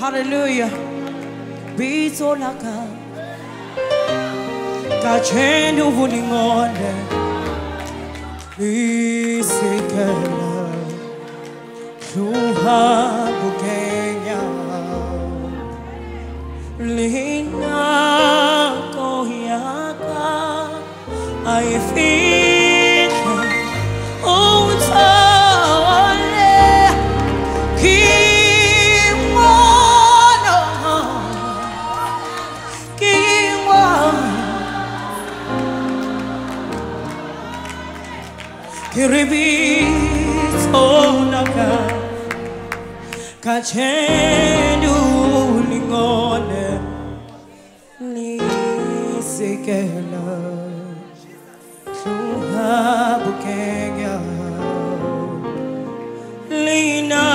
Hallelujah. Bitso la ka. Ka chenu vuningonde. Isikela. Shuha bukenya. Lina kohiaka. I feel kiribitsolaka kathendulingone lisikela hluhabukeka lina